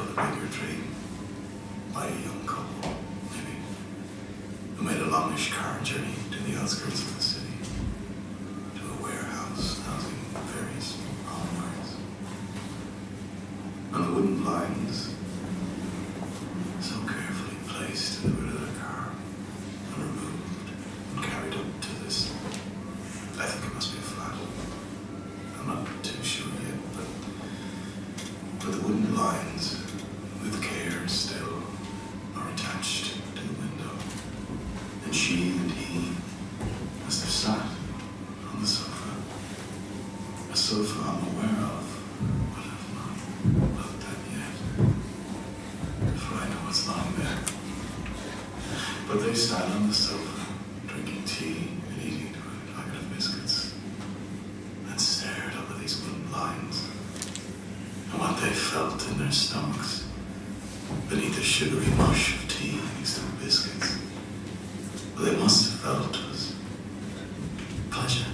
a bigger tree by a young couple, maybe, who made a longish car journey to the outskirts of the and stomachs beneath a sugary mush of tea and biscuits. Well, they must have felt was pleasure,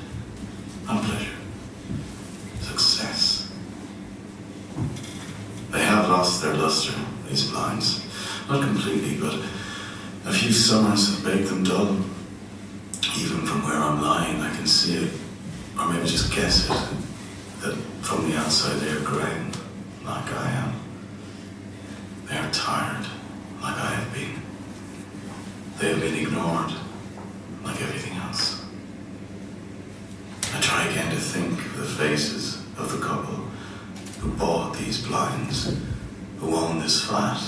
unpleasure, pleasure, success. They have lost their luster, these blinds. Not completely, but a few summers have made them dull This flat.